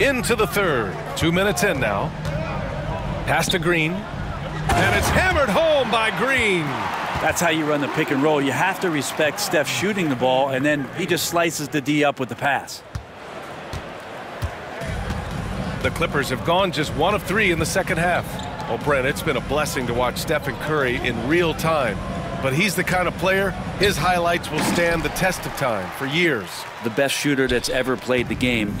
into the third. Two minutes in now. Pass to Green. And it's hammered home by Green. That's how you run the pick and roll. You have to respect Steph shooting the ball, and then he just slices the D up with the pass. The Clippers have gone just one of three in the second half. Oh, Brent, it's been a blessing to watch Stephen Curry in real time. But he's the kind of player, his highlights will stand the test of time for years. The best shooter that's ever played the game.